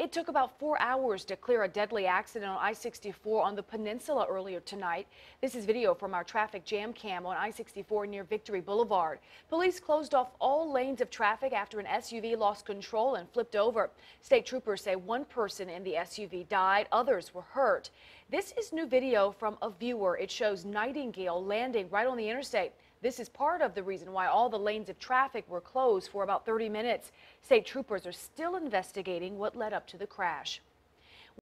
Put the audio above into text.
It took about four hours to clear a deadly accident on I-64 on the peninsula earlier tonight. This is video from our traffic jam cam on I-64 near Victory Boulevard. Police closed off all lanes of traffic after an SUV lost control and flipped over. State troopers say one person in the SUV died, others were hurt. This is new video from a viewer. It shows Nightingale landing right on the interstate. This is part of the reason why all the lanes of traffic were closed for about 30 minutes. State troopers are still investigating what led up to the crash.